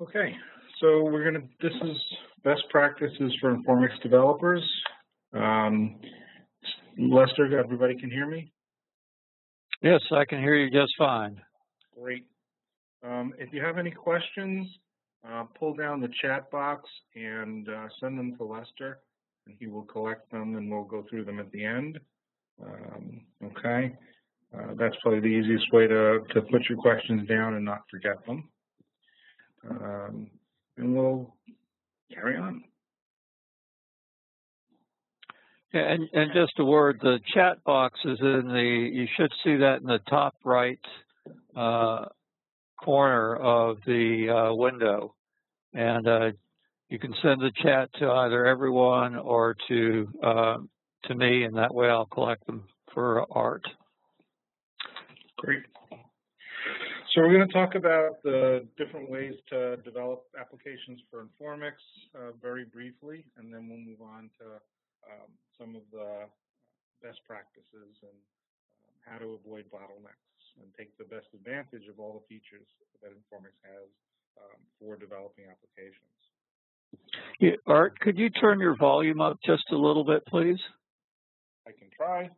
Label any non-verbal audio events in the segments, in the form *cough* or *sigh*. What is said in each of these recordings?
Okay, so we're gonna, this is best practices for Informix developers. Um, Lester, everybody can hear me? Yes, I can hear you just fine. Great. Um, if you have any questions, uh, pull down the chat box and uh, send them to Lester, and he will collect them and we'll go through them at the end. Um, okay, uh, that's probably the easiest way to, to put your questions down and not forget them. Um, and we'll carry on. Yeah, and, and just a word, the chat box is in the, you should see that in the top right uh, corner of the uh, window. And uh, you can send the chat to either everyone or to uh, to me, and that way I'll collect them for art. Great. So we're going to talk about the different ways to develop applications for Informix uh, very briefly, and then we'll move on to um, some of the best practices and um, how to avoid bottlenecks and take the best advantage of all the features that Informix has um, for developing applications. Yeah, Art, could you turn your volume up just a little bit, please? I can try.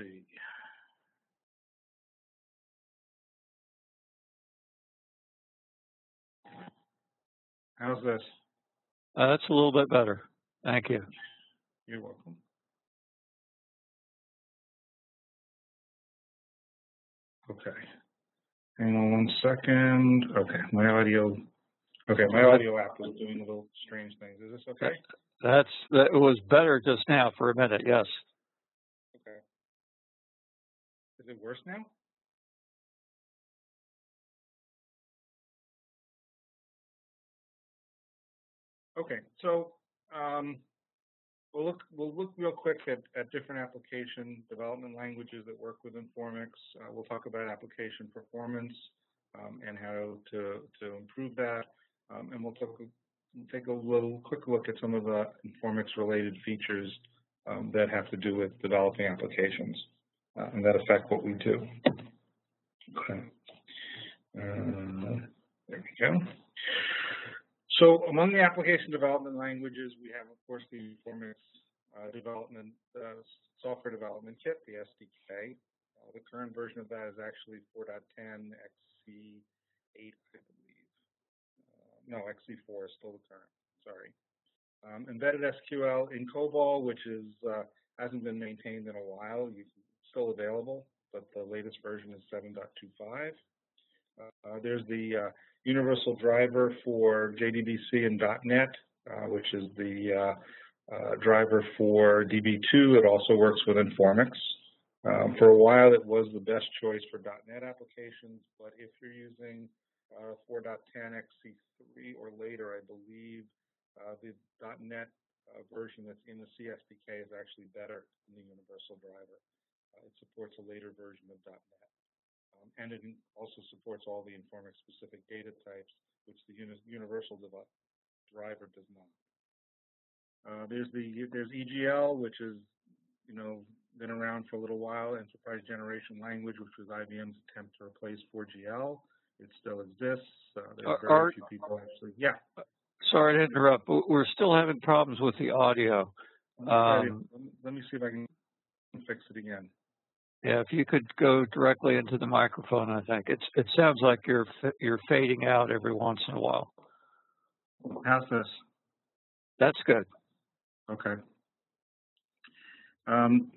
See. How's this? Uh, that's a little bit better. Thank you. You're welcome. Okay. Hang on one second. Okay, my audio. Okay, my audio app was doing a little strange things. Is this okay? That's that it was better just now for a minute. Yes. It worse now? Okay, so um, we'll look we'll look real quick at, at different application development languages that work with Informix. Uh, we'll talk about application performance um, and how to to improve that, um, and we'll talk, take a little quick look at some of the Informix related features um, that have to do with developing applications and that affect what we do. Okay. Uh, there we go. So among the application development languages, we have, of course, the Informix uh, development uh, software development kit, the SDK. Uh, the current version of that is actually 4.10 XC8, I believe. Uh, no, XC4 is still the current. Sorry. Um, embedded SQL in COBOL, which is uh, hasn't been maintained in a while. You, still available, but the latest version is 7.25. Uh, there's the uh, universal driver for JDBC and .NET, uh, which is the driver for DB2. It also works with Informix. Um, for a while, it was the best choice for .NET applications, but if you're using uh, 4.10 XC3 or later, I believe uh, the .NET uh, version that's in the CSDK is actually better than the universal driver. It supports a later version of .NET. Um, and it also supports all the Informix specific data types, which the uni universal driver does not. Uh, there's the there's EGL, which is you know been around for a little while, Enterprise Generation Language, which was IBM's attempt to replace 4GL. It still exists. Uh, there's very Art, few people actually. Yeah. Sorry to interrupt, but we're still having problems with the audio. Let me, um, let me see if I can fix it again. Yeah, if you could go directly into the microphone, I think it's it sounds like you're you're fading out every once in a while. How's this? That's good. Okay. Um,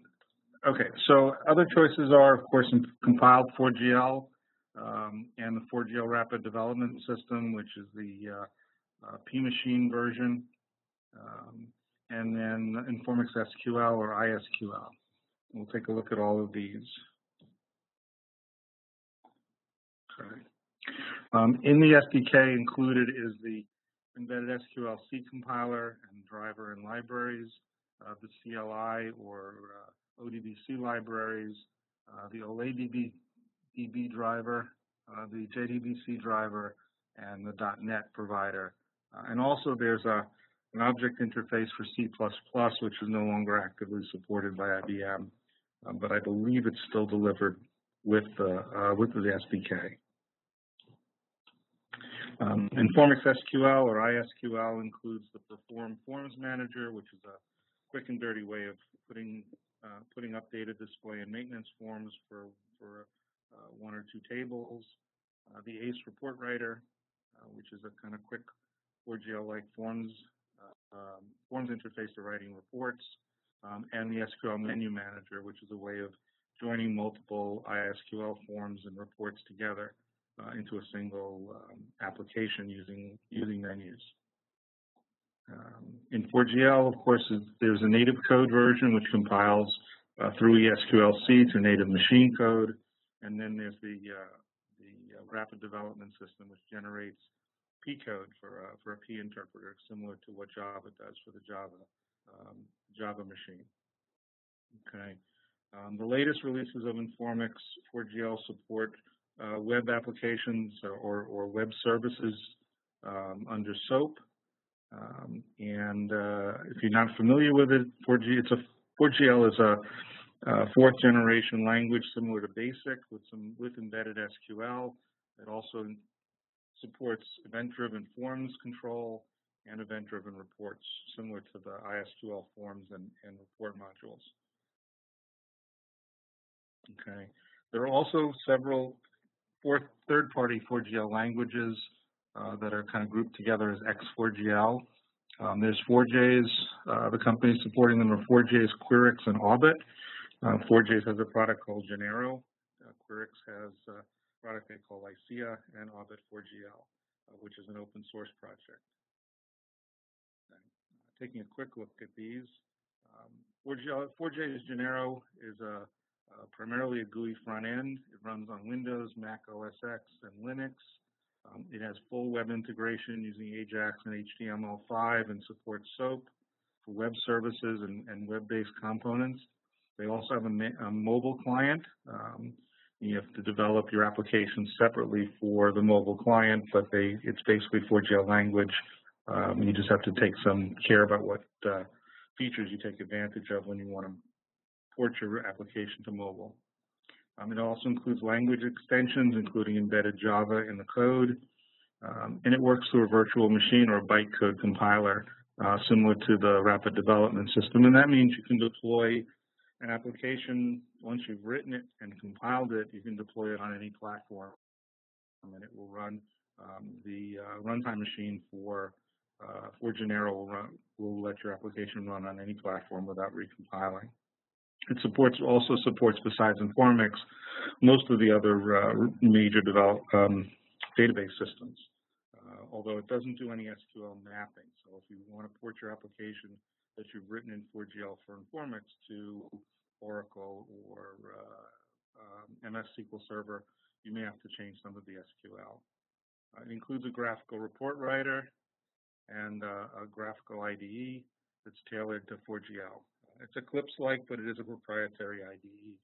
okay, so other choices are, of course, compiled 4GL um, and the 4GL Rapid Development System, which is the uh, uh, P-Machine version, um, and then Informix SQL or ISQL. We'll take a look at all of these. Okay. Um, in the SDK included is the embedded SQL C compiler and driver and libraries, uh, the CLI or uh, ODBC libraries, uh, the OLEDB DB driver, uh, the JDBC driver, and the .NET provider. Uh, and also there's a, an object interface for C++, which is no longer actively supported by IBM um, but I believe it's still delivered with the uh, with the SDK. Um, Informix SQL or ISQL includes the Perform Forms Manager, which is a quick and dirty way of putting uh, putting updated display and maintenance forms for for uh, one or two tables. Uh, the ACE Report Writer, uh, which is a kind of quick 4GL-like forms uh, um, forms interface to writing reports, um, and the SQL Menu Manager, which is a way of joining multiple ISQL forms and reports together uh, into a single um, application using using menus. Um, in 4GL, of course, there's a native code version which compiles uh, through ESQLC to native machine code, and then there's the uh, the uh, rapid development system which generates P code for uh, for a P interpreter, similar to what Java does for the Java um, Java machine. Okay. Um, the latest releases of Informix 4GL support uh, web applications or, or web services um, under SOAP. Um, and uh, if you're not familiar with it, 4G, it's a 4GL is a, fourth generation language similar to BASIC with some with embedded SQL. It also supports event-driven forms control and event-driven reports, similar to the ISQL forms and, and report modules. Okay. There are also several third-party 4GL languages uh, that are kind of grouped together as X4GL. Um, there's 4Js, uh, the companies supporting them are 4Js, Querix, and Aubit. Uh, 4Js has a product called Genero. Uh, Querix has a product they call Lycia, and Aubit 4GL, uh, which is an open source project. Taking a quick look at these, um, 4G, 4Js Genero is a uh, primarily a GUI front end. It runs on Windows, Mac OS X, and Linux. Um, it has full web integration using AJAX and HTML5 and supports SOAP for web services and, and web-based components. They also have a, a mobile client. Um, you have to develop your application separately for the mobile client, but they it's basically 4GL language. Um, you just have to take some care about what uh, features you take advantage of when you want to port your application to mobile. Um, it also includes language extensions, including embedded Java in the code, um, and it works through a virtual machine or a bytecode compiler, uh, similar to the rapid development system. And that means you can deploy an application, once you've written it and compiled it, you can deploy it on any platform, and it will run um, the uh, runtime machine for uh, for Genero will, run, will let your application run on any platform without recompiling. It supports also supports besides Informix most of the other uh, major develop, um, database systems, uh, although it doesn't do any SQL mapping. So if you want to port your application that you've written in 4GL for Informix to Oracle or uh, um, MS SQL Server, you may have to change some of the SQL. Uh, it includes a graphical report writer and uh, a graphical IDE that's tailored to 4GL. It's Eclipse-like, but it is a proprietary IDE.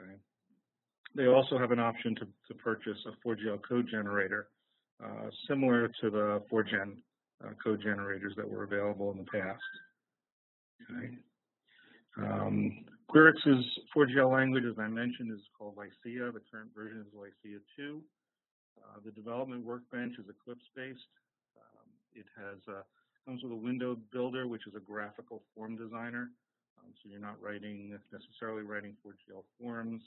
Okay. They also have an option to, to purchase a 4GL code generator, uh, similar to the 4Gen uh, code generators that were available in the past. Okay. Um, Querix's 4GL language, as I mentioned, is called Lycia. The current version is Lycia 2. Uh, the development workbench is Eclipse-based. It has a Comes with a window builder, which is a graphical form designer. Um, so you're not writing necessarily writing 4GL forms.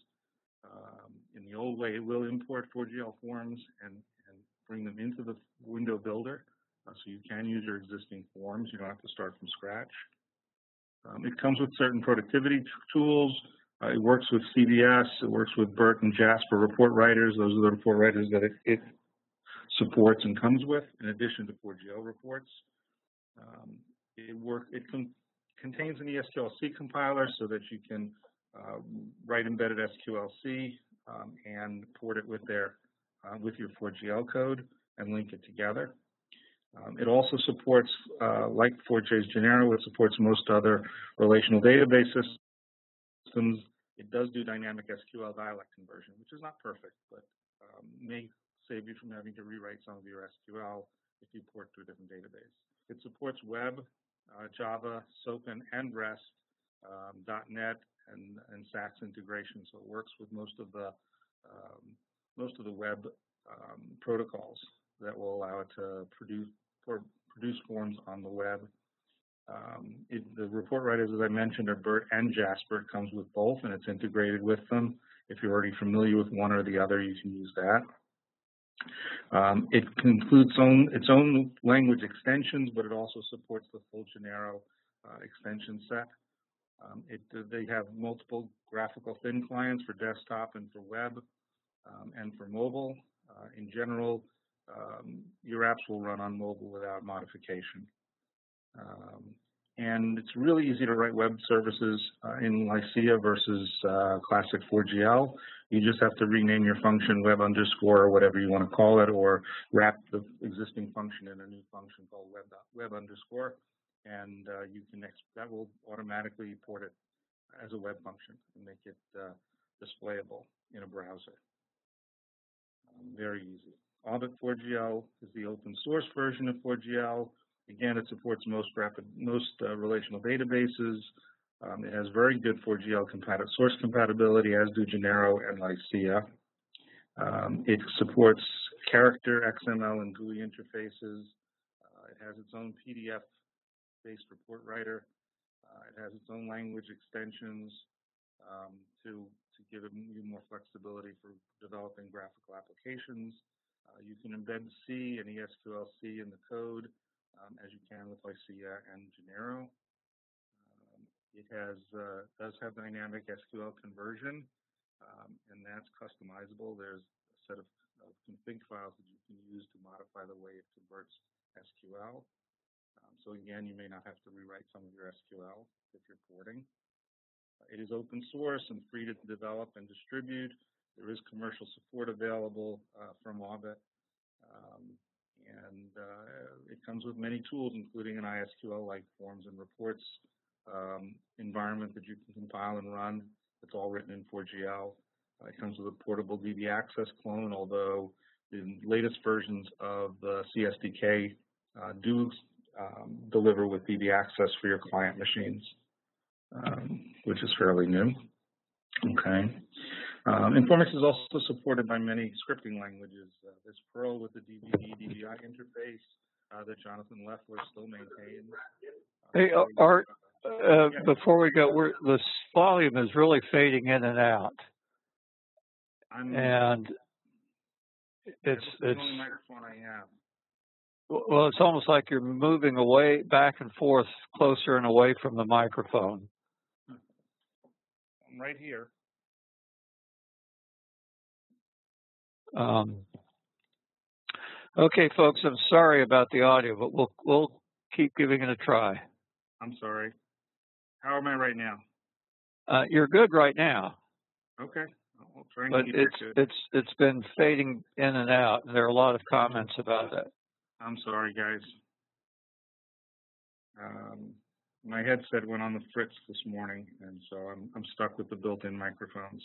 Um, in the old way, it will import 4GL forms and, and bring them into the window builder. Uh, so you can use your existing forms. You don't have to start from scratch. Um, it comes with certain productivity tools. Uh, it works with CDS. It works with BIRT and Jasper report writers. Those are the report writers that it, it supports and comes with, in addition to 4GL reports. Um, it work it con contains an ESQLC compiler so that you can uh, write embedded SQLC um, and port it with their uh, with your 4GL code and link it together. Um, it also supports, uh, like 4J's Genero, it supports most other relational database systems. It does do dynamic SQL dialect conversion, which is not perfect, but um, may save you from having to rewrite some of your SQL if you port to a different database. It supports web, uh, Java, SOAP, and, REST, um, .NET, and, and SACS integration, so it works with most of the um, most of the web um, protocols that will allow it to produce or produce forms on the web. Um, it, the report writers, as I mentioned, are BIRT and Jasper. It comes with both, and it's integrated with them. If you're already familiar with one or the other, you can use that. Um, it includes own, its own language extensions, but it also supports the full Genero uh, extension set. Um, it, they have multiple graphical thin clients for desktop and for web um, and for mobile. Uh, in general, um, your apps will run on mobile without modification. Um, and it's really easy to write web services uh, in Lycia versus uh, classic 4GL. You just have to rename your function web underscore or whatever you want to call it, or wrap the existing function in a new function called web, web underscore, and uh, you can that will automatically port it as a web function and make it uh, displayable in a browser. Um, very easy. Aubit 4GL is the open source version of 4GL. Again, it supports most rapid, most uh, relational databases. Um, it has very good 4GL compatible source compatibility, as do Genero and Lycia. Um, it supports character, XML, and GUI interfaces. Uh, it has its own PDF-based report writer. Uh, it has its own language extensions um, to, to give you more flexibility for developing graphical applications. Uh, you can embed C and ESQL-C in the code um, as you can with Lycia and Genero. Um, it has uh, does have dynamic SQL conversion, um, and that's customizable. There's a set of, of, config files that you can use to modify the way it converts SQL. Um, so again, you may not have to rewrite some of your SQL if you're porting. It is open source and free to develop and distribute. There is commercial support available uh, from Aubit. Um, and uh, it comes with many tools, including an ISQL-like forms and reports um, environment that you can compile and run. It's all written in 4GL. Uh, it comes with a portable DB Access clone, although the latest versions of the CSDK uh, do um, deliver with DB Access for your client machines, um, which is fairly new. Okay. Um, Informix is also supported by many scripting languages. Uh, there's Perl with the DVD, DBI interface uh, that Jonathan Leffler still maintains. Uh, hey, Art, uh, yeah. before we go, we're, the volume is really fading in and out. I'm, and it's it's the only microphone I have. Well, it's almost like you're moving away, back and forth, closer and away from the microphone. I'm right here. Um, okay, folks, I'm sorry about the audio, but we'll we'll keep giving it a try. I'm sorry. How am I right now? Uh, you're good right now. Okay. I'll try but it's it it's it's been fading in and out, and there are a lot of comments about that. I'm sorry, guys. Um, my headset went on the fritz this morning, and so I'm I'm stuck with the built-in microphones.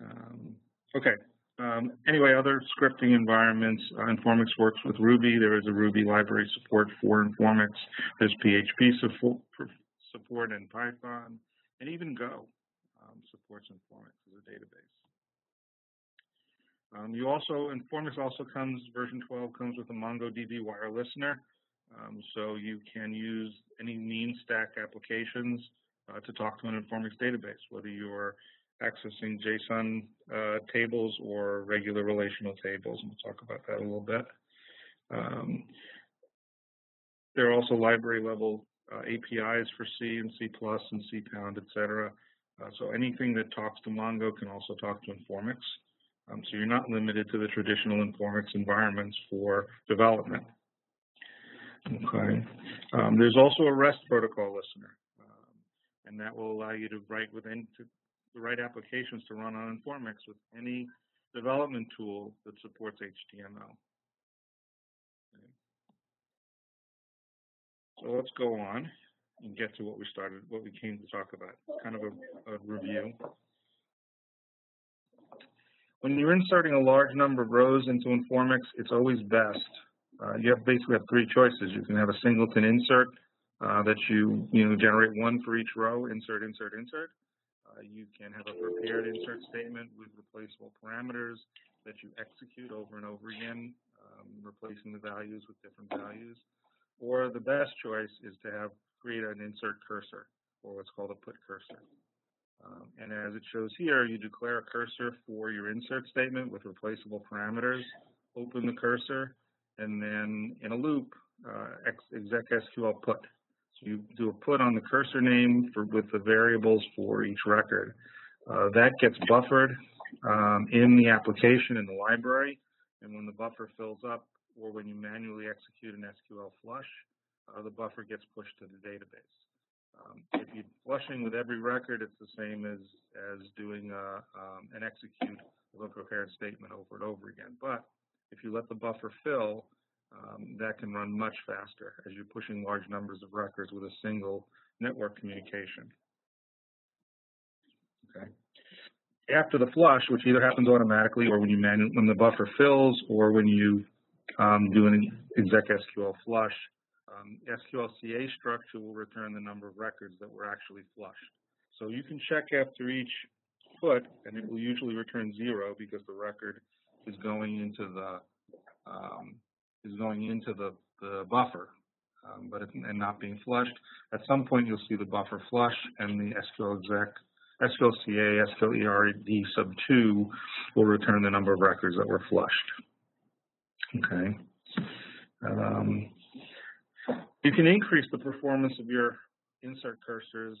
Um, okay. Um, anyway, other scripting environments, uh, Informix works with Ruby. There is a Ruby library support for Informix. There's PHP support, and Python, and even Go um, supports Informix as a database. Um, you also, Informix also comes, version 12 comes with a MongoDB wire listener. Um, so you can use any mean stack applications uh, to talk to an Informix database, whether you're accessing JSON uh, tables or regular relational tables, and we'll talk about that a little bit. Um, there are also library level uh, APIs for C and C++ and cPound, et cetera. Uh, so anything that talks to Mongo can also talk to Informix. Um, so you're not limited to the traditional Informix environments for development. Okay. Um, there's also a REST protocol listener, um, and that will allow you to write within the right applications to run on Informix with any development tool that supports HTML. Okay. So let's go on and get to what we started, what we came to talk about, kind of a, a review. When you're inserting a large number of rows into Informix, it's always best. Uh, you have basically have three choices. You can have a singleton insert, uh, that you, you know, generate one for each row, insert, insert, insert. Uh, you can have a prepared insert statement with replaceable parameters that you execute over and over again, um, replacing the values with different values. Or the best choice is to have create an insert cursor, or what's called a put cursor. Um, and as it shows here, you declare a cursor for your insert statement with replaceable parameters, open the cursor, and then in a loop, uh, exec SQL put. So you do a put on the cursor name for, with the variables for each record. Uh, that gets buffered um, in the application in the library, and when the buffer fills up, or when you manually execute an SQL flush, uh, the buffer gets pushed to the database. Um, if you're flushing with every record, it's the same as, as doing a, um, an execute of a prepared statement over and over again. But if you let the buffer fill, um, that can run much faster as you're pushing large numbers of records with a single network communication. Okay. After the flush, which either happens automatically or when you when the buffer fills or when you um, do an exec SQL flush, um, SQLCA structure will return the number of records that were actually flushed. So you can check after each put, and it will usually return zero because the record is going into the um, is going into the, the buffer, um, but it, and not being flushed. At some point, you'll see the buffer flush, and the SQL exec, sub 2 will return the number of records that were flushed. Okay. Um, you can increase the performance of your insert cursors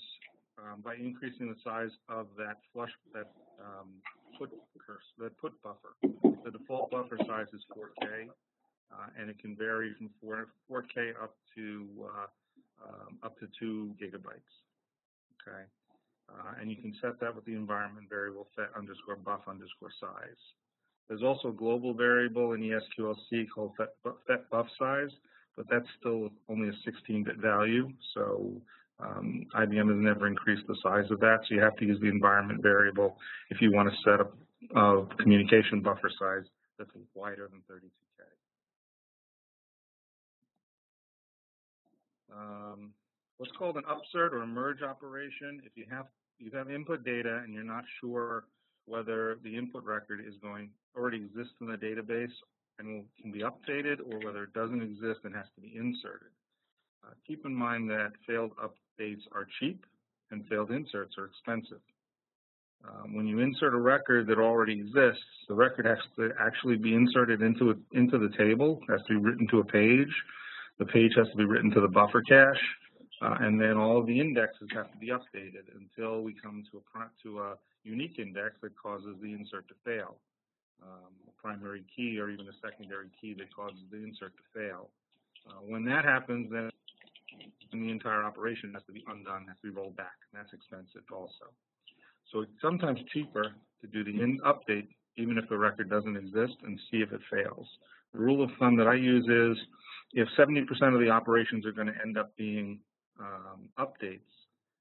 um, by increasing the size of that flush, that um, put cursor, that put buffer. The default buffer size is 4K, uh, and it can vary from 4, 4K up to uh, um, up to 2 gigabytes. Okay, uh, and you can set that with the environment variable fet underscore buff underscore size. There's also a global variable in ESQLC called fet, buff size, but that's still only a 16-bit value. So um, IBM has never increased the size of that, so you have to use the environment variable if you want to set up a communication buffer size that's wider than 32K. Um, what's called an upsert or a merge operation, if you have you have input data and you're not sure whether the input record is going already exists in the database and can be updated or whether it doesn't exist and has to be inserted. Uh, keep in mind that failed updates are cheap and failed inserts are expensive. Um, when you insert a record that already exists, the record has to actually be inserted into a, into the table, has to be written to a page. The page has to be written to the buffer cache, uh, and then all of the indexes have to be updated until we come to a to a unique index that causes the insert to fail um, a primary key or even a secondary key that causes the insert to fail. Uh, when that happens, then the entire operation has to be undone, has to be rolled back, and that's expensive also. So it's sometimes cheaper to do the in update even if the record doesn't exist and see if it fails. The rule of thumb that I use is if 70% of the operations are going to end up being um, updates,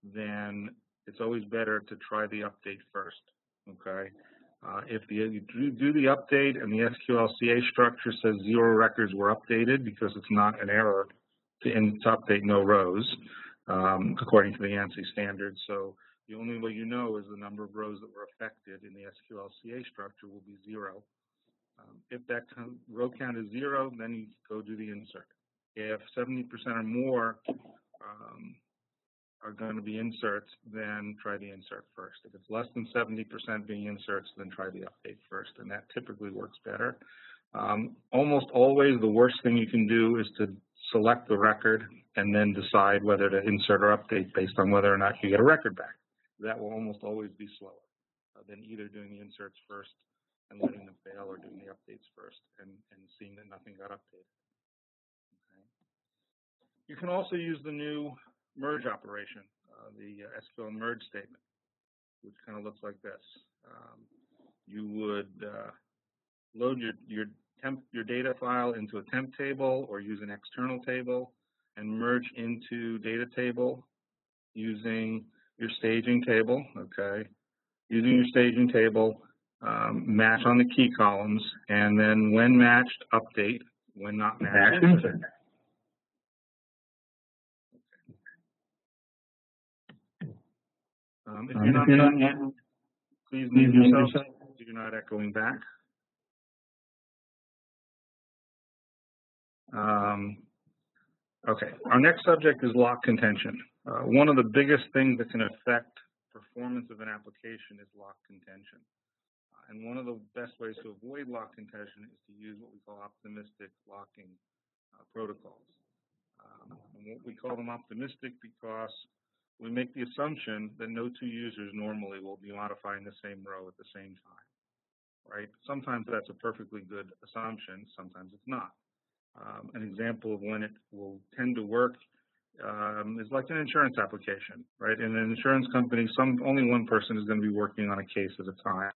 then it's always better to try the update first, okay? Uh, if the, you do the update and the SQLCA structure says zero records were updated because it's not an error to, in, to update no rows, um, according to the ANSI standard. So the only way you know is the number of rows that were affected in the SQLCA structure will be zero. Um, if that row count is zero, then you go do the insert. If 70% or more um, are going to be inserts, then try the insert first. If it's less than 70% being inserts, then try the update first, and that typically works better. Um, almost always the worst thing you can do is to select the record and then decide whether to insert or update based on whether or not you get a record back. That will almost always be slower uh, than either doing the inserts first and letting them fail or doing the updates first and, and seeing that nothing got updated. Okay. You can also use the new merge operation, uh, the uh, SQL merge statement, which kind of looks like this. Um, you would uh, load your your temp your data file into a temp table or use an external table and merge into data table using your staging table, okay? Using your staging table, um, match on the key columns, and then when matched, update. When not matched, match. Um, if, um, you're if you're not, not please mute yourself so you're not echoing back. Um, okay, our next subject is lock contention. Uh, one of the biggest things that can affect performance of an application is lock contention. And one of the best ways to avoid lock contention is to use what we call optimistic locking uh, protocols. Um, we call them optimistic because we make the assumption that no two users normally will be modifying the same row at the same time, right? Sometimes that's a perfectly good assumption, sometimes it's not. Um, an example of when it will tend to work um, is like an insurance application, right? In an insurance company, some only one person is going to be working on a case at a time.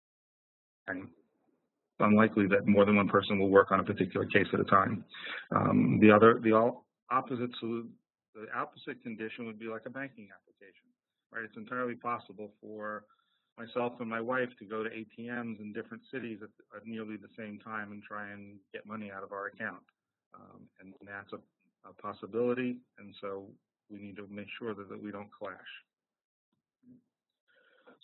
And it's unlikely that more than one person will work on a particular case at a time. Um, the other, the all opposite the opposite condition would be like a banking application, right? It's entirely possible for myself and my wife to go to ATMs in different cities at, at nearly the same time and try and get money out of our account. Um, and that's a, a, possibility, and so we need to make sure that, that we don't clash.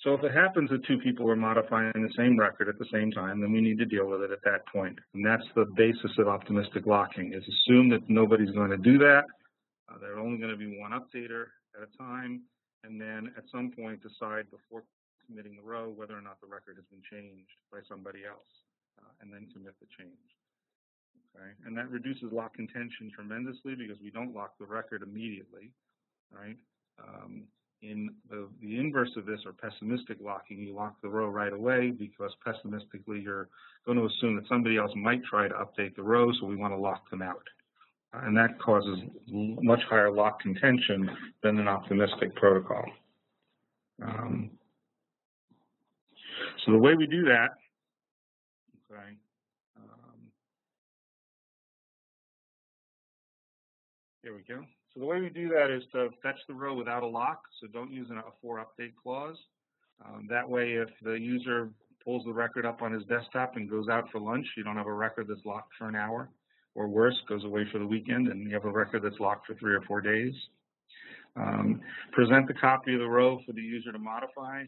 So if it happens that two people are modifying the same record at the same time, then we need to deal with it at that point. And that's the basis of optimistic locking, is assume that nobody's going to do that, uh, there are only going to be one updater at a time, and then at some point decide before committing the row whether or not the record has been changed by somebody else, uh, and then commit the change. Okay, and that reduces lock contention tremendously because we don't lock the record immediately, right? Um, in the, the inverse of this, or pessimistic locking, you lock the row right away because pessimistically you're going to assume that somebody else might try to update the row, so we want to lock them out and that causes much higher lock contention than an optimistic protocol. Um, so the way we do that, okay, um, here we go. So the way we do that is to fetch the row without a lock, so don't use a for update clause. Um, that way, if the user pulls the record up on his desktop and goes out for lunch, you don't have a record that's locked for an hour or worse, goes away for the weekend and you have a record that's locked for three or four days. Um, present the copy of the row for the user to modify.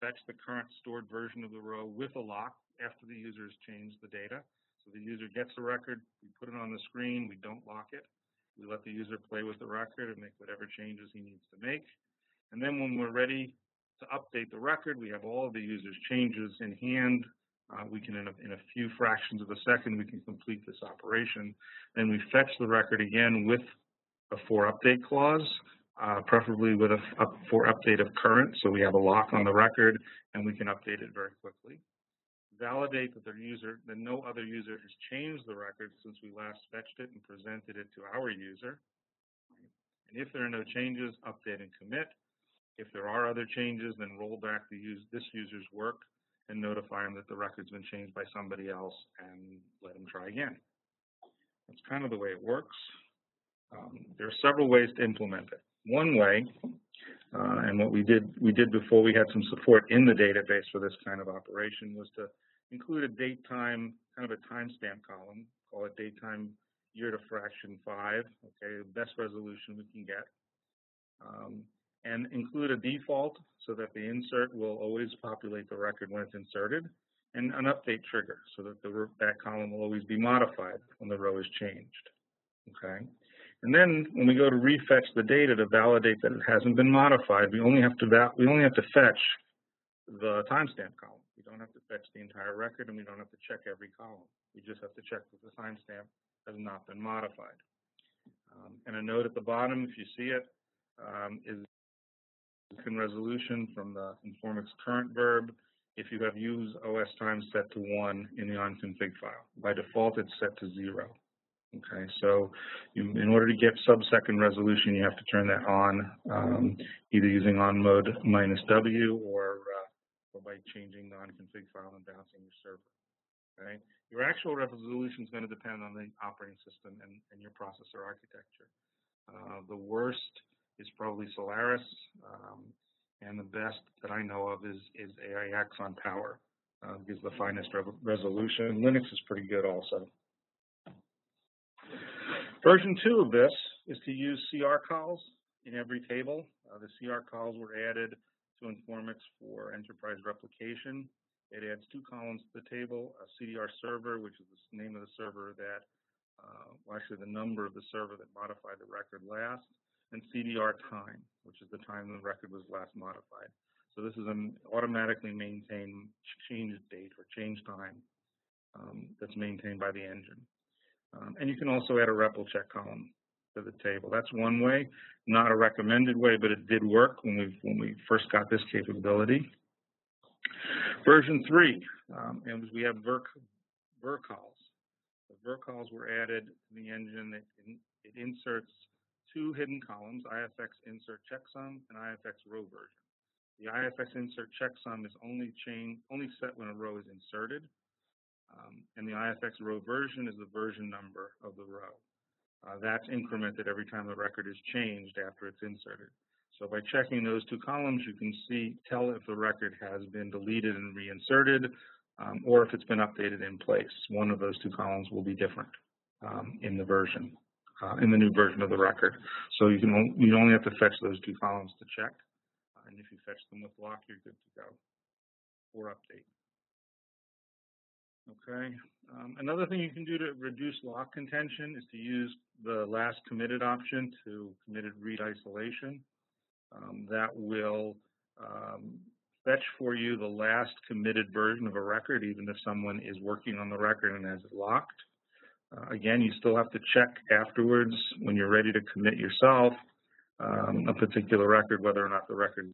Fetch the current stored version of the row with a lock after the user has changed the data. So the user gets the record, we put it on the screen, we don't lock it. We let the user play with the record and make whatever changes he needs to make. And then when we're ready to update the record, we have all of the user's changes in hand uh, we can, in a, in a, few fractions of a second, we can complete this operation. Then we fetch the record again with a for update clause, uh, preferably with a, a for update of current, so we have a lock on the record and we can update it very quickly. Validate that their user, that no other user has changed the record since we last fetched it and presented it to our user. And if there are no changes, update and commit. If there are other changes, then roll back the use, this user's work and notify them that the record's been changed by somebody else and let them try again. That's kind of the way it works. Um, there are several ways to implement it. One way, uh, and what we did we did before we had some support in the database for this kind of operation was to include a date time, kind of a timestamp column, call it date time year to fraction five, okay, best resolution we can get. Um, and include a default so that the insert will always populate the record when it's inserted, and an update trigger so that the, that column will always be modified when the row is changed. Okay. And then when we go to refetch the data to validate that it hasn't been modified, we only have to we only have to fetch the timestamp column. We don't have to fetch the entire record, and we don't have to check every column. We just have to check that the timestamp has not been modified. Um, and a note at the bottom, if you see it, um, is second resolution from the Informix current verb if you have use OS time set to 1 in the onconfig file. By default, it's set to 0. Okay, so you, in order to get sub-second resolution, you have to turn that on, um, either using on mode minus W or, uh, or by changing the onconfig file and bouncing your server. Okay, your actual resolution is going to depend on the operating system and, and your processor architecture. Uh, the worst is probably Solaris, um, and the best that I know of is, is AIX on Power. Uh, gives the finest re resolution. Linux is pretty good also. Version 2 of this is to use CRCOLS in every table. Uh, the CRCOLS were added to Informix for enterprise replication. It adds two columns to the table, a CDR server, which is the name of the server that, uh, well, actually the number of the server that modified the record last, and CDR time, which is the time the record was last modified. So this is an automatically maintained change date or change time um, that's maintained by the engine. Um, and you can also add a REPL check column to the table. That's one way, not a recommended way, but it did work when we when we first got this capability. Version three, um, and we have ver, calls. The VERCOLS were added to the engine. It, it inserts two hidden columns, IFX insert checksum and IFX row version. The IFX insert checksum is only chain only set when a row is inserted, um, and the IFX row version is the version number of the row. Uh, that's incremented every time the record is changed after it's inserted. So by checking those two columns, you can see tell if the record has been deleted and reinserted, um, or if it's been updated in place. One of those two columns will be different um, in the version, uh, in the new version of the record. So you can you only have to fetch those two columns to check, and if you fetch them with lock, you're good to go or update. Okay. Um, another thing you can do to reduce lock contention is to use the last committed option to committed read isolation. Um, that will um, fetch for you the last committed version of a record, even if someone is working on the record and has it locked. Uh, again, you still have to check afterwards when you're ready to commit yourself um, a particular record, whether or not the record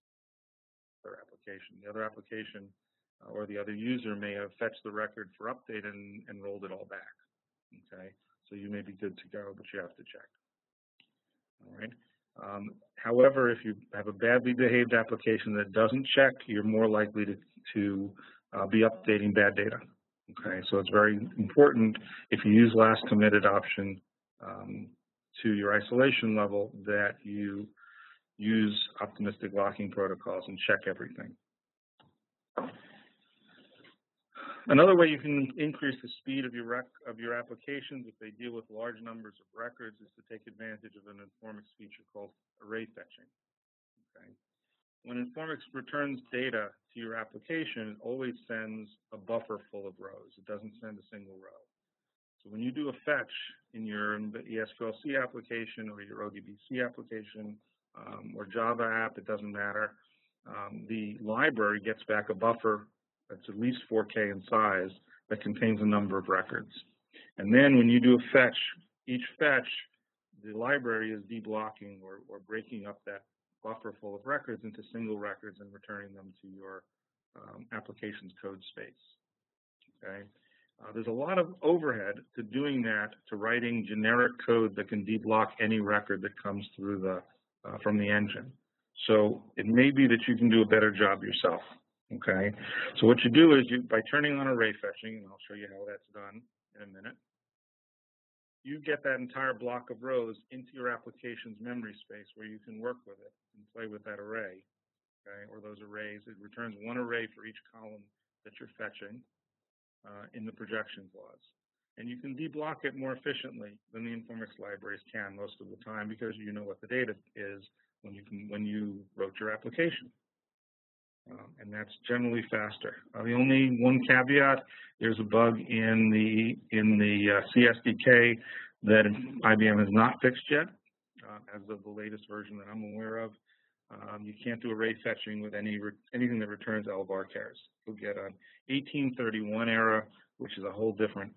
their application. The other application or the other user may have fetched the record for update and, and rolled it all back. Okay, so you may be good to go, but you have to check. All right. Um, however, if you have a badly behaved application that doesn't check, you're more likely to, to uh, be updating bad data. Okay, so it's very important if you use last committed option um, to your isolation level that you use optimistic locking protocols and check everything. Another way you can increase the speed of your of your applications if they deal with large numbers of records is to take advantage of an Informix feature called array fetching. Okay. When Informix returns data to your application, it always sends a buffer full of rows. It doesn't send a single row. So when you do a fetch in your ESQLC application or your ODBC application um, or Java app, it doesn't matter. Um, the library gets back a buffer that's at least 4K in size that contains a number of records. And then when you do a fetch, each fetch, the library is deblocking or, or breaking up that buffer full of records into single records and returning them to your um, application's code space. Okay. Uh, there's a lot of overhead to doing that, to writing generic code that can deblock any record that comes through the uh, from the engine. So it may be that you can do a better job yourself. Okay, so what you do is you by turning on array fetching, and I'll show you how that's done in a minute. You get that entire block of rows into your application's memory space where you can work with it and play with that array, okay, or those arrays. It returns one array for each column that you're fetching uh, in the projection clause. And you can deblock it more efficiently than the Informix libraries can most of the time because you know what the data is when you can when you wrote your application. Um, and that's generally faster. Uh, the only one caveat, there's a bug in the in the uh, CSDK that IBM has not fixed yet, uh, as of the latest version that I'm aware of. Um, you can't do array fetching with any anything that returns LVAR chars. You'll get an 1831 error, which is a whole different.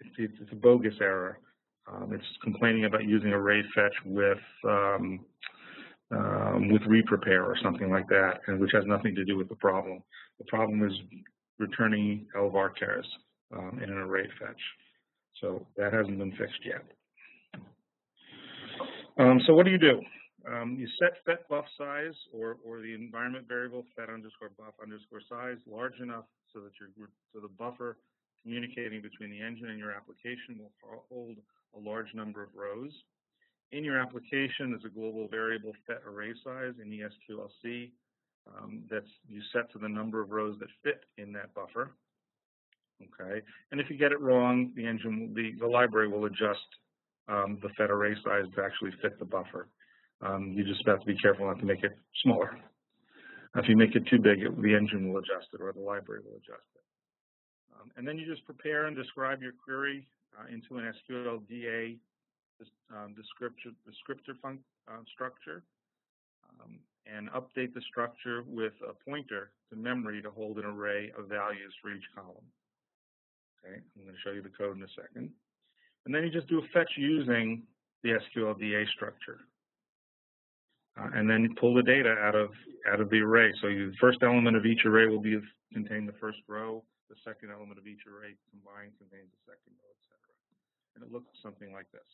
It's, it's a bogus error. Um, it's complaining about using array fetch with um, um, with reprepare or something like that, and which has nothing to do with the problem. The problem is returning LVAR chars um, in an array fetch. So that hasn't been fixed yet. Um, so what do you do? Um, you set fet buff size or, or the environment variable fet underscore buff underscore size large enough so that your so the buffer communicating between the engine and your application will hold a large number of rows in your application is a global variable fet array size in ESQLC um, that's you set to the number of rows that fit in that buffer. Okay, and if you get it wrong, the engine, the, the library will adjust um, the fet array size to actually fit the buffer. Um, you just have to be careful not to make it smaller. If you make it too big, it, the engine will adjust it or the library will adjust it. Um, and then you just prepare and describe your query uh, into an SQL DA um, descriptor, descriptor func, uh, structure um, and update the structure with a pointer to memory to hold an array of values for each column. Okay, I'm going to show you the code in a second. And then you just do a fetch using the SQL DA structure. Uh, and then you pull the data out of out of the array. So the first element of each array will be contain the first row. The second element of each array combined contains the second row, etc. And it looks something like this.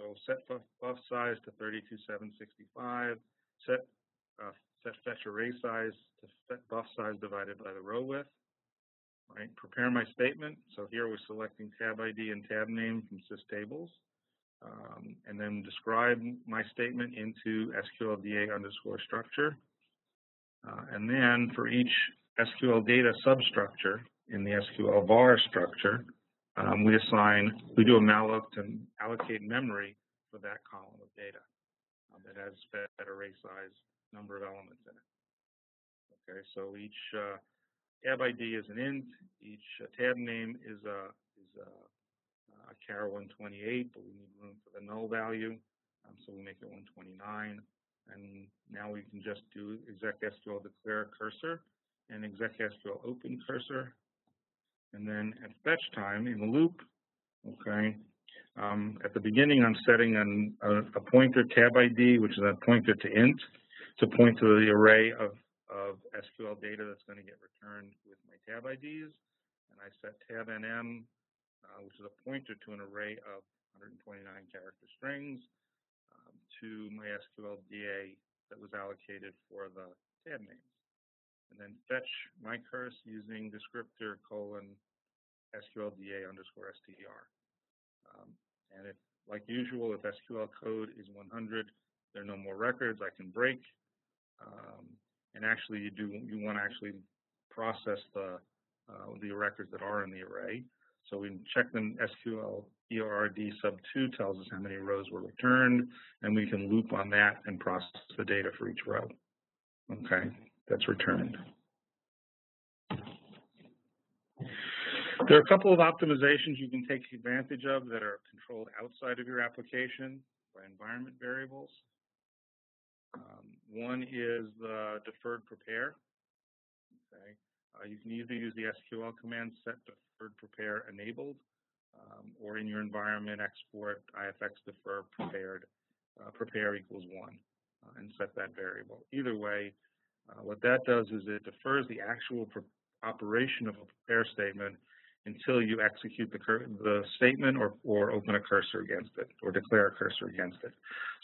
So set buff size to 32765, set uh, set fetch array size to set buff size divided by the row width. Right, prepare my statement. So here we're selecting tab ID and tab name from systables. Um, and then describe my statement into SQLDA underscore structure. Uh, and then for each SQL data substructure in the SQL var structure, um, we assign, we do a malloc to allocate memory for that column of data um, that has fed array size number of elements in it. Okay, so each uh, tab ID is an int, each uh, tab name is a is a, a char 128, but we need room for the null value, um, so we make it 129. And now we can just do exec SQL declare cursor and exec SQL open cursor and then at fetch time in the loop, okay, um, at the beginning I'm setting an, a, a, pointer tab ID, which is a pointer to int, to point to the array of, of SQL data that's going to get returned with my tab IDs. And I set tab NM, uh, which is a pointer to an array of 129 character strings um, to my SQL DA that was allocated for the tab names and then fetch my curse using descriptor colon SQLDA underscore str. Um, and if, like usual, if SQL code is 100, there are no more records I can break. Um, and actually, you do you want to actually process the uh, the records that are in the array. So we check them SQL ERD sub 2 tells us how many rows were returned, and we can loop on that and process the data for each row. Okay that's returned. There are a couple of optimizations you can take advantage of that are controlled outside of your application by environment variables. Um, one is the deferred prepare. Okay, uh, you can either use the SQL command set deferred prepare enabled, um, or in your environment export ifx defer prepared uh, prepare equals one uh, and set that variable. Either way, uh, what that does is it defers the actual operation of a prepare statement until you execute the, the statement or, or open a cursor against it or declare a cursor against it.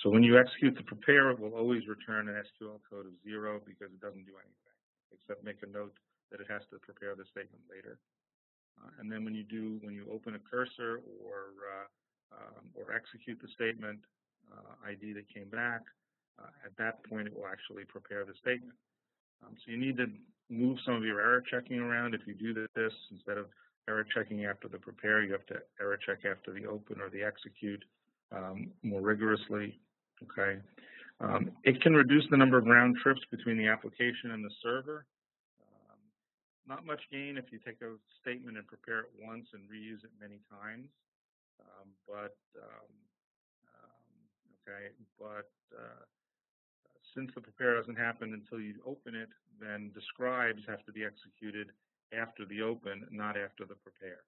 So when you execute the prepare, it will always return an SQL code of zero because it doesn't do anything except make a note that it has to prepare the statement later. Uh, and then when you do, when you open a cursor or uh, um, or execute the statement uh, ID that came back, uh, at that point it will actually prepare the statement. Um, so you need to move some of your error checking around. If you do this, instead of error checking after the prepare, you have to error check after the open or the execute um, more rigorously. Okay. Um, it can reduce the number of round trips between the application and the server. Um, not much gain if you take a statement and prepare it once and reuse it many times. Um, but um, okay, but uh, since the prepare doesn't happen until you open it, then describes have to be executed after the open, not after the prepare.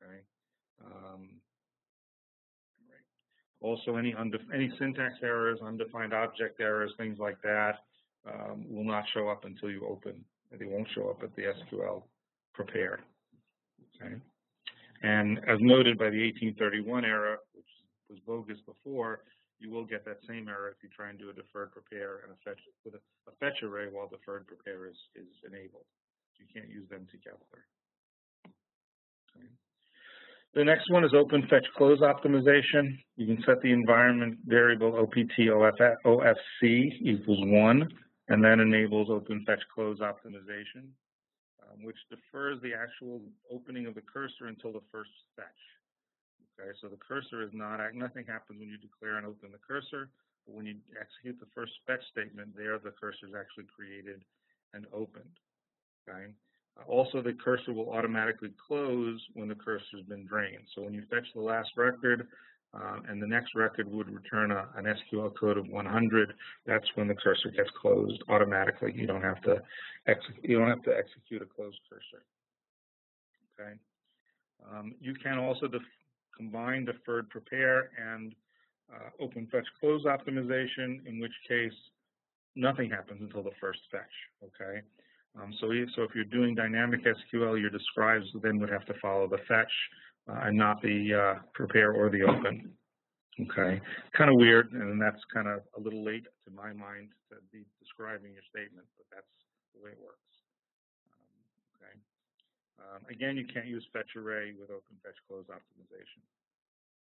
Okay. Um. Also, any any syntax errors, undefined object errors, things like that, um, will not show up until you open. They won't show up at the SQL prepare. Okay. And as noted by the 1831 error, which was bogus before, you will get that same error if you try and do a deferred prepare and a fetch with a, a fetch array while deferred prepare is, is enabled. You can't use them together. Okay. The next one is open fetch close optimization. You can set the environment variable OPT OF, OFC equals one, and that enables open fetch close optimization, um, which defers the actual opening of the cursor until the first fetch. Okay, so the cursor is not, nothing happens when you declare and open the cursor. But when you execute the first fetch statement, there the cursor is actually created and opened. Okay. Also, the cursor will automatically close when the cursor has been drained. So when you fetch the last record, uh, and the next record would return a, an SQL code of 100. That's when the cursor gets closed automatically. You don't have to you don't have to execute a closed cursor. Okay. Um, you can also def combine deferred prepare and uh, open fetch close optimization, in which case nothing happens until the first fetch. Okay. Um, so, so if you're doing dynamic SQL, your describes then would have to follow the fetch uh, and not the uh, prepare or the open. Okay, kind of weird, and that's kind of a little late to my mind to be describing your statement, but that's the way it works. Um. Again, you can't use fetch array with open fetch close optimization.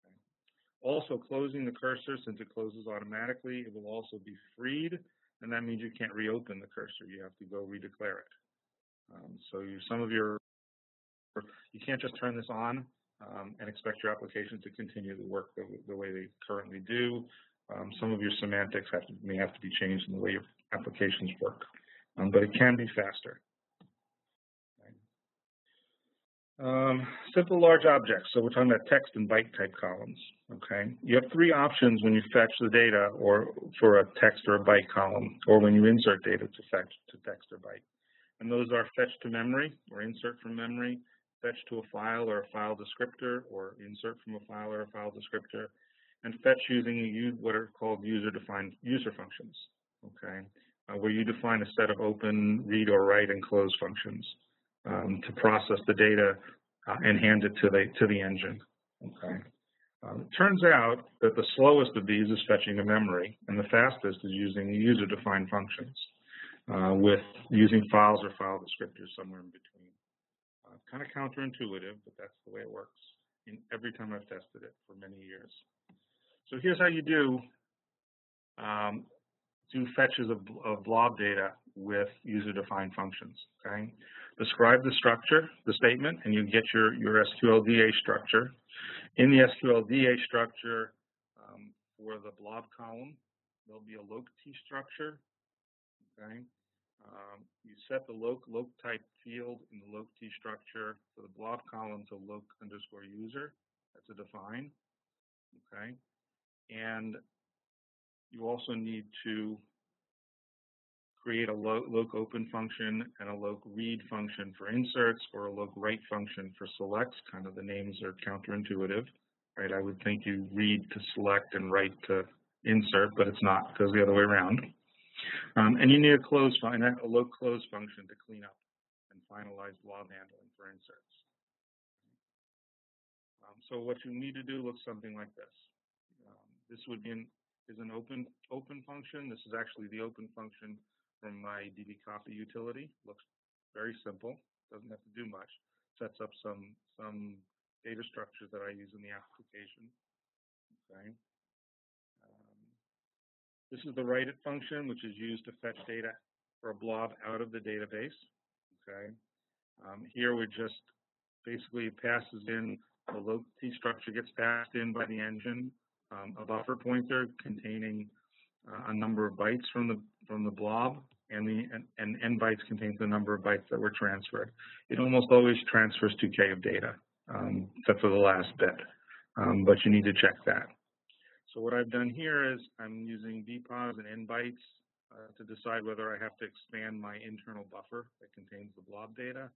Okay. Also, closing the cursor, since it closes automatically, it will also be freed, and that means you can't reopen the cursor. You have to go redeclare it. Um, so you, some of your, you can't just turn this on um, and expect your application to continue to work the, the way they currently do. Um, some of your semantics have to, may have to be changed in the way your applications work, um, but it can be faster. Um, simple large objects. So we're talking about text and byte type columns. Okay. You have three options when you fetch the data or for a text or a byte column, or when you insert data to fetch to text or byte. And those are fetch to memory or insert from memory, fetch to a file or a file descriptor, or insert from a file or a file descriptor, and fetch using what are called user-defined user functions, okay, uh, where you define a set of open, read, or write, and close functions um, to process the data uh, and hand it to the to the engine. Okay. Um, it turns out that the slowest of these is fetching a memory, and the fastest is using user-defined functions uh, with using files or file descriptors somewhere in between kind of counterintuitive, but that's the way it works in every time I've tested it for many years. So here's how you do um, do fetches of, of blob data with user-defined functions. Okay, describe the structure, the statement, and you get your your SQLDA structure. In the SQLDA structure, um, for the blob column, there'll be a loc t structure. Okay, um, you set the loc loc type field in the loc t structure for the blob column to loc underscore user. That's a define. Okay. And you also need to create a loc open function and a loc read function for inserts or a loc write function for selects. Kind of the names are counterintuitive, right? I would think you read to select and write to insert, but it's not. It goes the other way around. Um, and you need a close function, a loc close function to clean up and finalize blob handling for inserts. Um, so what you need to do looks something like this. Um, this would be an, is an open open function. This is actually the open function from my dbcopy utility. Looks very simple. Doesn't have to do much. Sets up some some data structures that I use in the application. Okay. This is the write it function, which is used to fetch data for a blob out of the database. Okay. Um, here we just basically passes in the loc t structure gets passed in by the engine, um, a buffer pointer containing uh, a number of bytes from the from the blob, and the and, and n bytes contains the number of bytes that were transferred. It almost always transfers 2k of data, um, except for the last bit, um, but you need to check that. So what I've done here is I'm using bpos and nbytes uh, to decide whether I have to expand my internal buffer that contains the blob data.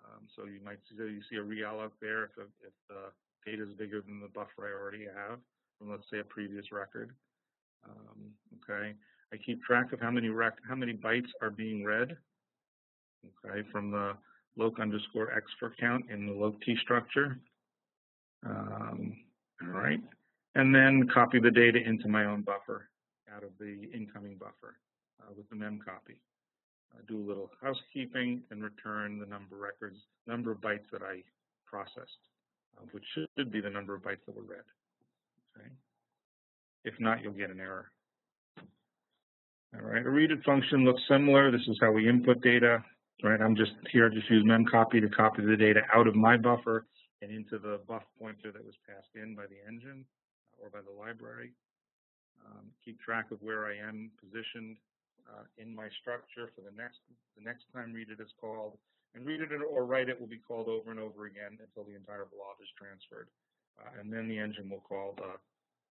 Um, so you might see you see a realloc there if, if the data is bigger than the buffer I already have from let's say a previous record. Um, okay, I keep track of how many rec how many bytes are being read. Okay, from the loc underscore for count in the loc t structure. Um, all right and then copy the data into my own buffer out of the incoming buffer uh, with the mem copy. Uh, do a little housekeeping and return the number records, number of bytes that I processed, uh, which should be the number of bytes that were read. Okay. If not, you'll get an error. All right, a readit function looks similar. This is how we input data. Right, I'm just here just use memcopy to copy the data out of my buffer and into the buff pointer that was passed in by the engine or by the library. um, keep track of where I am positioned uh, in my structure for the next the next time read it is called. And read it or write it will be called over and over again until the entire blob is transferred. Uh, and then the engine will call the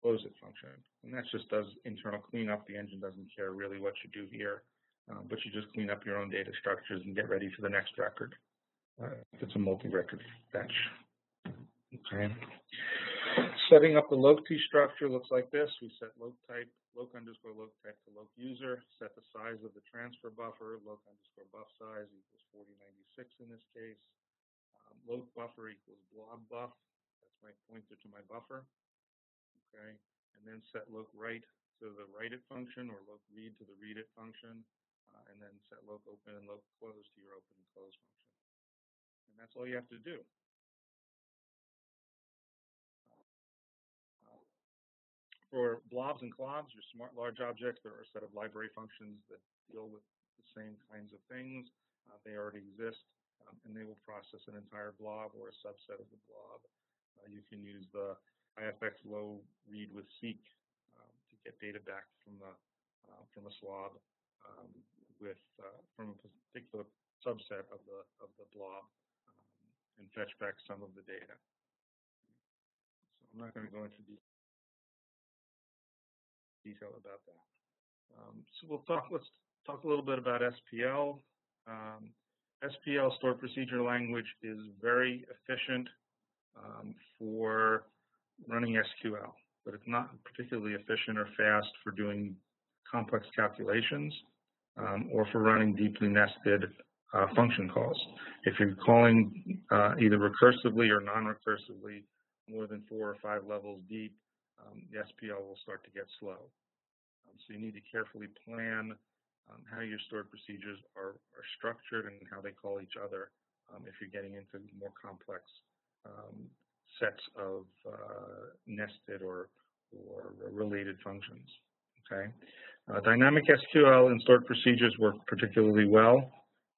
close it function. And that just does internal cleanup. The engine doesn't care really what you do here, uh, but you just clean up your own data structures and get ready for the next record. Uh, if it's a multi-record fetch. Okay. Setting up the loc t structure looks like this. We set loc type, loc underscore loc type to loc user, set the size of the transfer buffer, loc underscore buff size equals 4096 in this case. Um, loc buffer equals blob buff. That's my pointer to my buffer. Okay. And then set loc write to the write it function or loc read to the read it function. Uh, and then set loc open and loc close to your open and close function. And that's all you have to do. For blobs and clobs, your smart large objects, there are a set of library functions that deal with the same kinds of things. Uh, they already exist, um, and they will process an entire blob or a subset of the blob. Uh, you can use the IFX low read with seek um, to get data back from the uh, from a slob um, with uh, from a particular subset of the of the blob um, and fetch back some of the data. So I'm not going to go into detail about that. Um, so we'll talk, let's talk a little bit about SPL. Um, SPL stored procedure language is very efficient for running SQL, but it's not particularly efficient or fast for doing complex calculations um, or for running deeply nested uh, function calls. If you're calling uh, either recursively or non-recursively more than four or five levels deep, um, the SPL will start to get slow. Um, so you need to carefully plan um, how your stored procedures are, are, structured and how they call each other um, if you're getting into more complex um, sets of uh, nested or, or related functions. Okay. Uh, dynamic SQL and stored procedures work particularly well.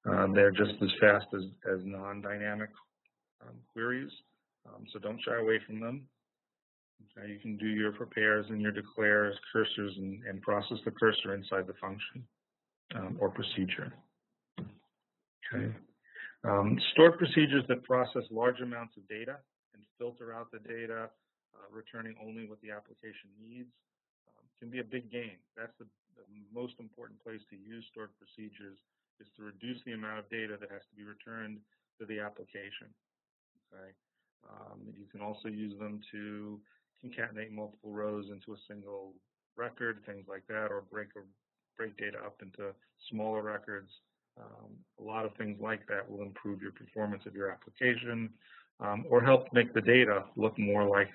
Uh, they're just as fast as, as non-dynamic um, queries, um, so don't shy away from them. Okay, you can do your prepares and your declares, cursors, and, and process the cursor inside the function um, or procedure. Okay. Um, stored procedures that process large amounts of data filter out the data, uh, returning only what the application needs, um, can be a big gain. That's the, the most important place to use stored procedures is to reduce the amount of data that has to be returned to the application. Okay. Um, you can also use them to concatenate multiple rows into a single record, things like that, or break or break data up into smaller records. Um, a lot of things like that will improve your performance of your application um, or help make the data look more like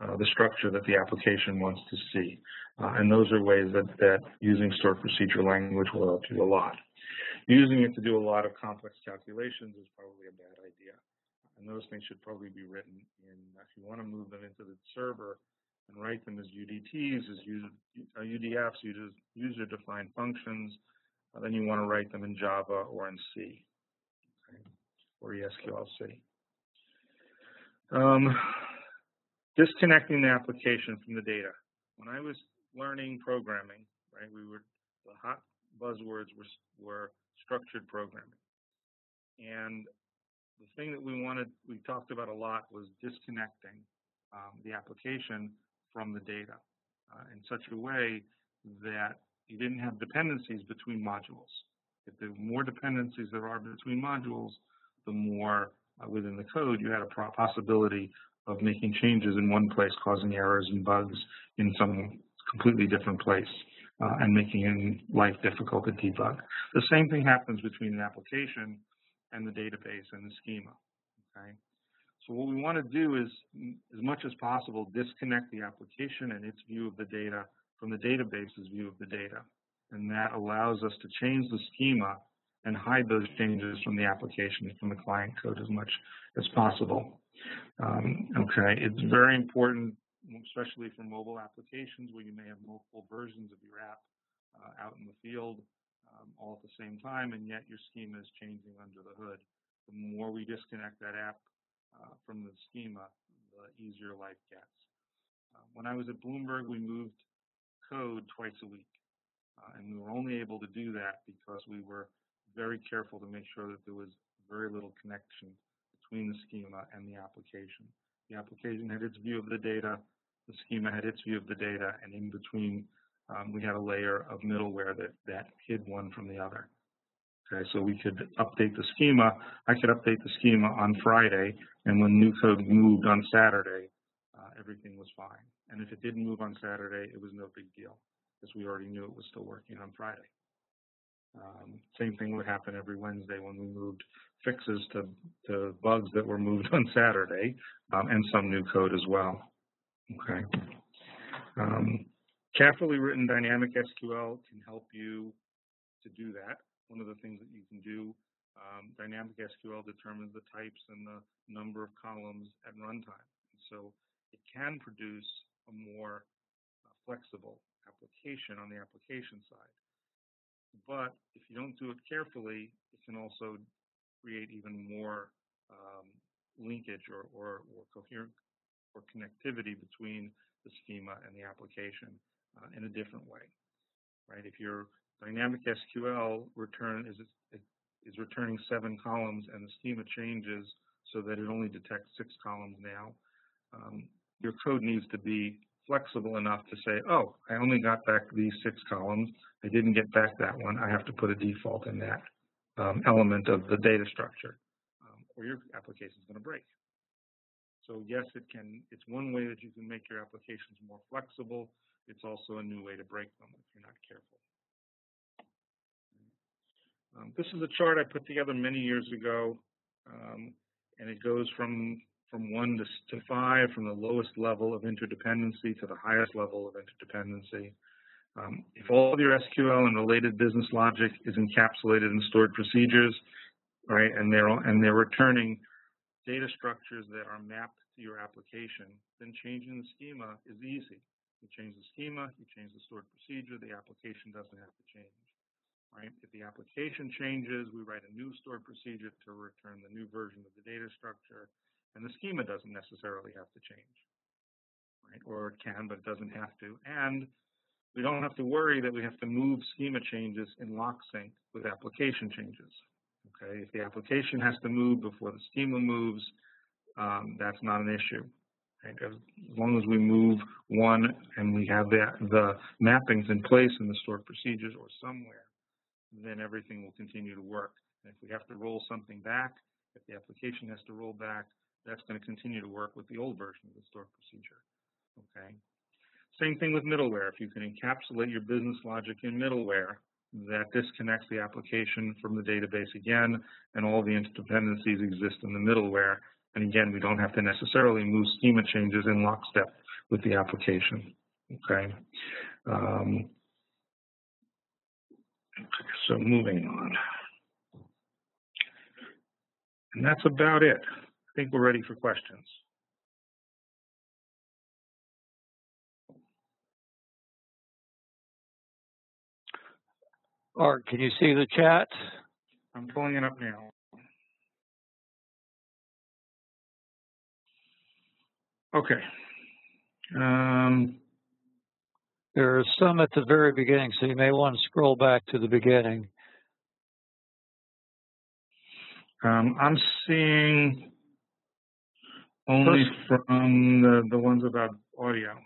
uh, the structure that the application wants to see. Uh, and those are ways that, that using stored procedure language will help you a lot. Using it to do a lot of complex calculations is probably a bad idea and those things should probably be written in, if you want to move them into the server and write them as UDTs, as user, uh, UDFs, user-defined functions, uh, then you want to write them in Java or in C, okay, or ESQLC. Um, disconnecting the application from the data. When I was learning programming, right, we were the hot buzzwords were, were structured programming, and the thing that we wanted, we talked about a lot was disconnecting um, the application from the data uh, in such a way that you didn't have dependencies between modules. If the more dependencies there are between modules, the more within the code you had a possibility of making changes in one place, causing errors and bugs in some completely different place, uh, and making life difficult to debug. The same thing happens between an application and the database and the schema. Okay. So what we want to do is, as much as possible, disconnect the application and its view of the data from the database's view of the data. And that allows us to change the schema and hide those changes from the application from the client code as much as possible. Um, okay, it's very important, especially for mobile applications where you may have multiple versions of your app uh, out in the field um, all at the same time, and yet your schema is changing under the hood. The more we disconnect that app uh, from the schema, the easier life gets. Uh, when I was at Bloomberg, we moved code twice a week. Uh, and we were only able to do that because we were very careful to make sure that there was very little connection between the schema and the application. The application had its view of the data, the schema had its view of the data, and in between um, we had a layer of middleware that, that hid one from the other. Okay, so we could update the schema. I could update the schema on Friday, and when new code moved on Saturday, uh, everything was fine. And if it didn't move on Saturday, it was no big deal because we already knew it was still working on Friday. Um, same thing would happen every Wednesday when we moved fixes to, to bugs that were moved *laughs* on Saturday um, and some new code as well. Okay. Um, carefully written dynamic SQL can help you to do that. One of the things that you can do, um, dynamic SQL determines the types and the number of columns at runtime. So it can produce a more uh, flexible application on the application side. But if you don't do it carefully, it can also create even more um, linkage or, or, or coherent or connectivity between the schema and the application uh, in a different way, right? If your dynamic SQL return is is returning seven columns and the schema changes so that it only detects six columns now, um, your code needs to be flexible enough to say, oh, I only got back these six columns. I didn't get back that one. I have to put a default in that um, element of the data structure, um, or your application is going to break. So yes, it can. It's one way that you can make your applications more flexible. It's also a new way to break them if you're not careful. Um, this is a chart I put together many years ago, um, and it goes from from one to, to five, from the lowest level of interdependency to the highest level of interdependency. Um, if all of your SQL and related business logic is encapsulated in stored procedures, right, and they're and they're returning data structures that are mapped to your application, then changing the schema is easy. You change the schema, you change the stored procedure, the application doesn't have to change. Right? If the application changes, we write a new stored procedure to return the new version of the data structure. And the schema doesn't necessarily have to change, right? Or it can, but it doesn't have to. And we don't have to worry that we have to move schema changes in lock sync with application changes. Okay, if the application has to move before the schema moves, um, that's not an issue. Right? As long as we move one and we have the, the mappings in place in the stored procedures or somewhere, then everything will continue to work. And if we have to roll something back, if the application has to roll back, that's going to continue to work with the old version of the stored procedure. Okay. Same thing with middleware. If you can encapsulate your business logic in middleware, that disconnects the application from the database again, and all the interdependencies exist in the middleware. And again, we don't have to necessarily move schema changes in lockstep with the application. Okay. Um, so moving on. And that's about it think we're ready for questions. Art, can you see the chat? I'm pulling it up now. Okay. Um, there are some at the very beginning, so you may want to scroll back to the beginning. Um, I'm seeing only first, from the, the ones about audio.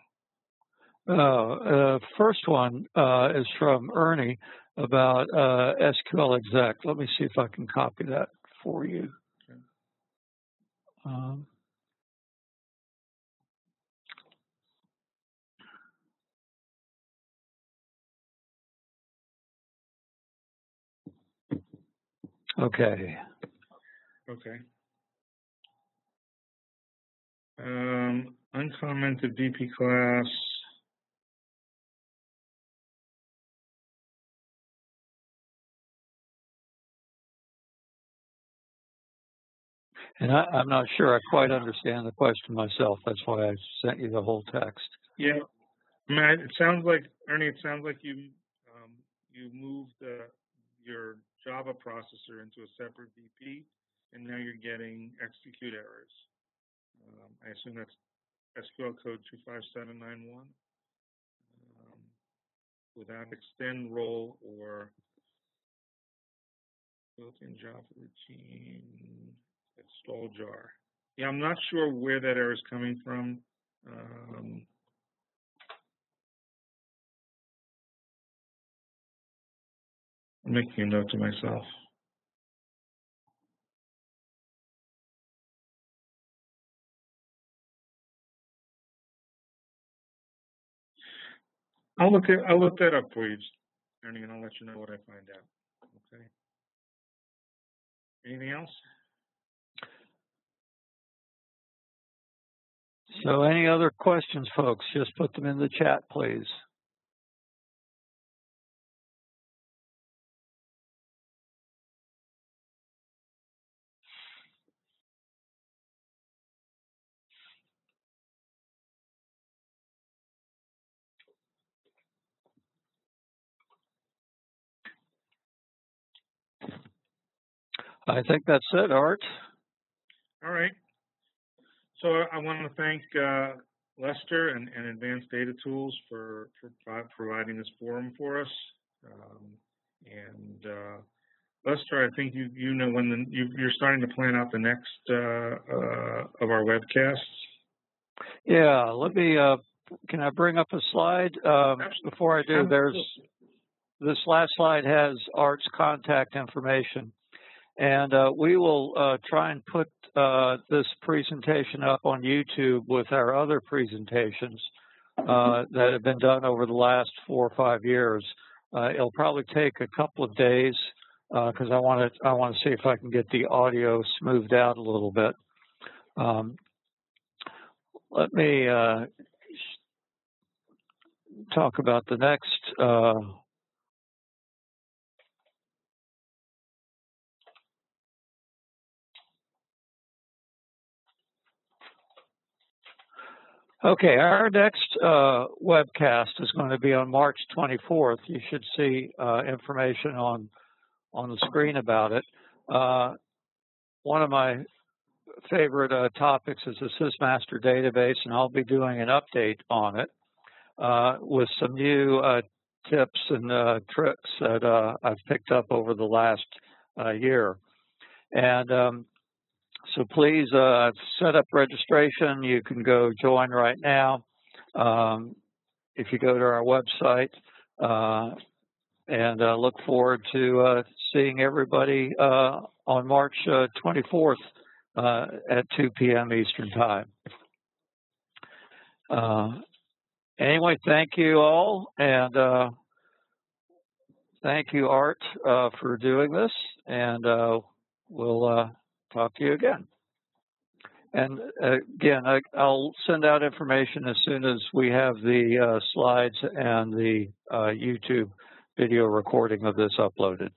Uh, uh, first one uh, is from Ernie about uh, SQL exec. Let me see if I can copy that for you. Okay. Um, okay. Okay. Um, uncommented VP class. And I, am not sure I quite understand the question myself. That's why I sent you the whole text. Yeah, it sounds like Ernie. It sounds like you um, you moved uh, your Java processor into a separate VP, and now you're getting execute errors. Um, I assume that's SQL code 25791. Um, without extend role or built-in Java routine, install jar. Yeah, I'm not sure where that error is coming from. Um, I'm making a note to myself. I'll look at, I'll look that up for you, Ernie, and I'll let you know what I find out. Okay. Anything else? So any other questions, folks? Just put them in the chat, please. I think that's it, Art. All right. So I want to thank uh, Lester and, and, Advanced Data Tools for, for providing this forum for us. Um, and uh, Lester, I think you you know when the, you, are starting to plan out the next uh, uh of our webcasts. Yeah, let me. Uh, can I bring up a slide um, before I do? There's this last slide has Art's contact information. And uh, we will uh, try and put uh, this presentation up on YouTube with our other presentations uh, that have been done over the last four or five years. Uh, it'll probably take a couple of days because uh, I want to I want to see if I can get the audio smoothed out a little bit. Um, let me talk about the next Okay, our next uh, webcast is going to be on March 24th. You should see uh, information on on the screen about it. Uh, one of my favorite uh, topics is the SysMaster database, and I'll be doing an update on it uh, with some new uh, tips and tricks that I've picked up over the last year. And um, so please uh, set up registration. You can go join right now. Um, if you go to our website, uh, and uh, look forward to uh, seeing everybody uh, on March 24th uh, at 2 p.m. Eastern Time. anyway, thank you all, and thank you, Art, for doing this, and we'll talk to you again. And again, I, will send out information as soon as we have the uh, slides and the uh, YouTube video recording of this uploaded.